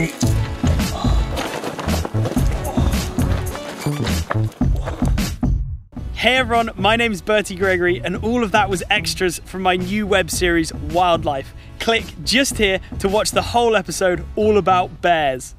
Hey everyone, my name is Bertie Gregory, and all of that was extras from my new web series, Wildlife. Click just here to watch the whole episode all about bears.